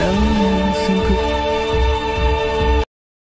等